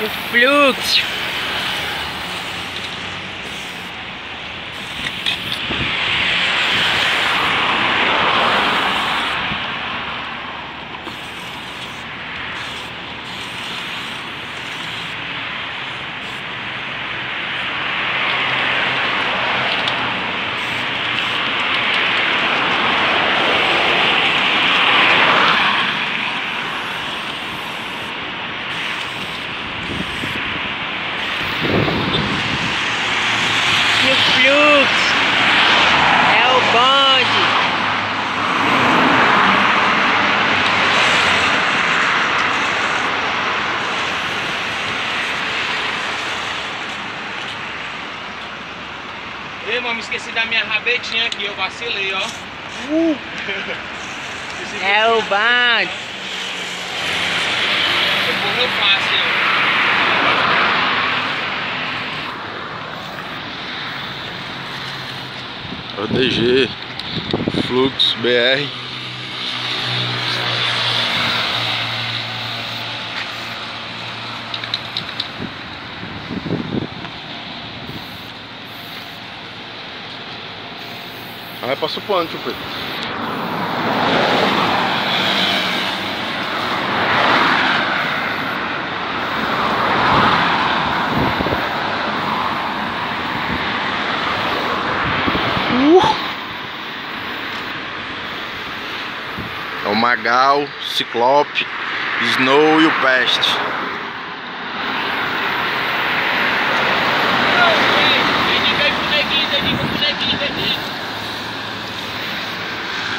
O fluxo. E o fluxo. É o bonde. Ei, mano, me esqueci da minha rabetinha aqui, eu vacilei, ó. Esqueci É o bonde. Depois eu passo, ó. É o DG Flux BR. Aí passa o pano, tio Pedro. É o Magal, Ciclope, Snow e o Peste.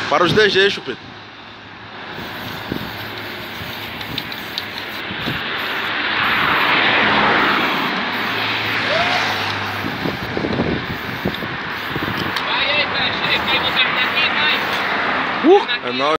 Para os DG, Chupeta. Vai aí, peste. Aí, você tá aqui, vai. É nóis.